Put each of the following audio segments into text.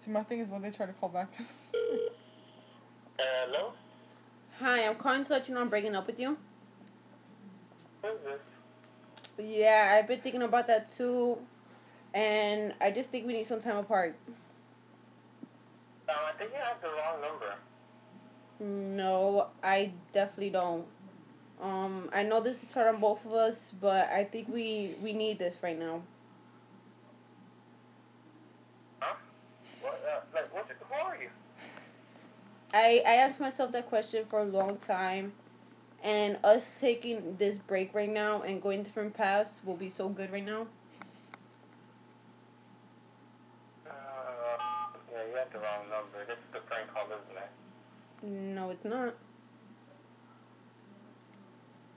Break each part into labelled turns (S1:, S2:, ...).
S1: See, my thing is when they try to call back to
S2: Hello?
S3: Hi, I'm calling to let you know I'm breaking up with you.
S2: Who's this?
S3: Yeah, I've been thinking about that too, and I just think we need some time apart.
S2: Um, I think you have the wrong number.
S3: No, I definitely don't. Um, I know this is hard on both of us, but I think we we need this right now.
S2: Huh? What, uh, like, what, who are you?
S3: I I asked myself that question for a long time, and us taking this break right now and going different paths will be so good right now.
S2: Uh, yeah, you have the wrong number. This is the prank call, isn't it?
S3: No, it's not.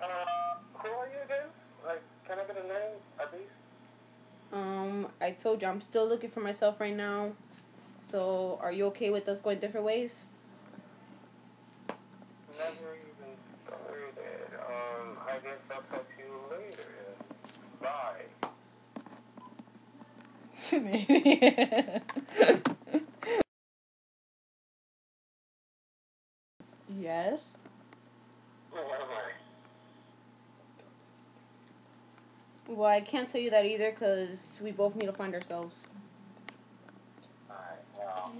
S2: Uh, who are you again? Like, can I get a name, at least?
S3: Um, I told you I'm still looking for myself right now. So, are you okay with us going different ways?
S2: Um, I guess I'll talk to you later. Bye.
S1: It's an idiot.
S3: Yes.
S2: What am I?
S3: Well, I can't tell you that either because we both need to find ourselves.
S2: Alright, well,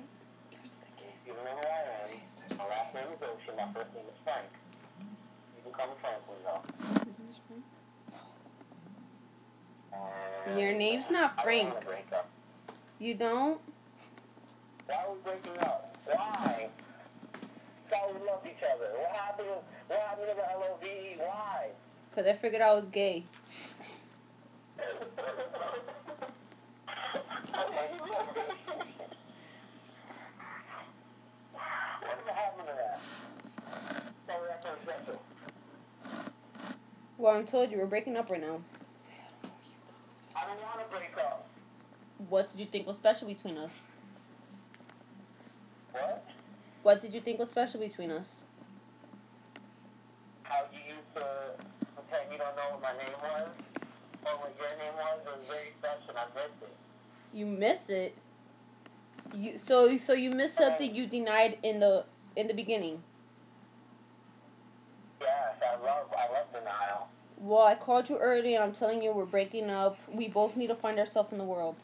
S2: you know who I am. My last name is Ocean. My first name is Frank. You can call me though. And
S3: Your name's not Frank.
S2: break up.
S3: You don't?
S2: Why are we breaking up? Why? Thought we loved each other. What happened? What happened to the? Why?
S3: Because I figured I was gay.
S2: Whatever happened to that? Sorry, that's not special.
S3: Well, I'm told you we're breaking up right now.
S2: I don't want to break up.
S3: What did you think was special between us?
S2: What?
S3: What did you think was special between us?
S2: How you used to pretend you don't know what my name was? Or what your name was? It was very special. I missed it.
S3: You miss it. You so so you missed something you denied in the in the beginning.
S2: Yes, I love, I love denial.
S3: Well, I called you early and I'm telling you we're breaking up. We both need to find ourselves in the world.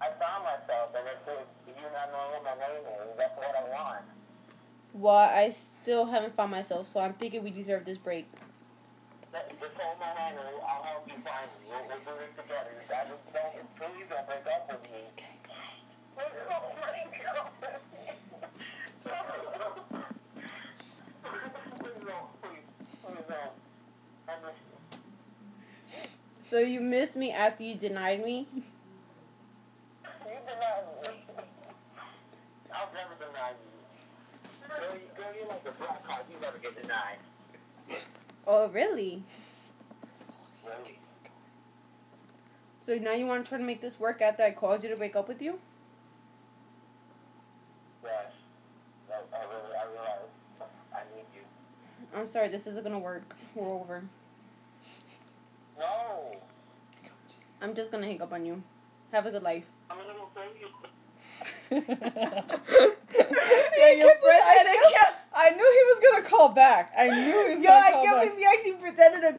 S2: I found myself, and it's it's you not knowing what my name is. That's what I want.
S3: Well, I still haven't found myself, so I'm thinking we deserve this break.
S2: Just hold my hand, and I'll help you find me. We'll, we'll do this together. I just don't, please don't break up with me. Oh my God. Please don't, please, please don't. I miss you.
S3: So you miss me after you denied me?
S2: You denied me. I'll never deny you. Girl, you- girl, you're like a black card. You never get denied.
S3: Oh, really?
S2: Really?
S3: So now you want to try to make this work after I called you to break up with you?
S2: Yes. I, I really, I realize I need you.
S3: I'm sorry, this isn't gonna work. We're over.
S2: No.
S3: I'm just gonna hang up on you. Have a good life.
S2: I'm a little baby.
S1: yeah, your friend. I, knew, I knew he was gonna call back. I knew he was
S3: Yo,
S1: gonna
S3: I
S1: call
S3: can't
S1: back.
S3: believe you actually pretended to